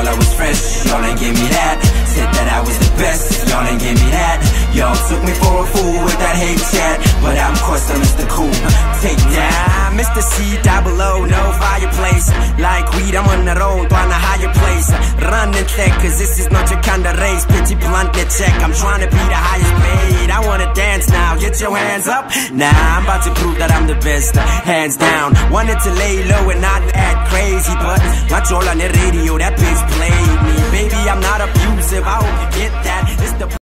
y'all I was fresh, y'all ain't give me that. Said that I was the best, y'all ain't give me that. Y'all took me for a fool with that hate chat, but I'm custom, Mr. Cool. Take that, Mr. C double O, no fireplace. Like weed, I'm on the road, on a higher place. Running check, cause this is not your kind of race. Pretty blunt the check, I'm trying to be the highest paid. I wanna dance now, get your hands up. Nah, I'm about to prove that I'm the best, hands down. Wanted to lay low and not act crazy, but all on the radio, that bitch played me. Baby, I'm not abusive, I hope you get that.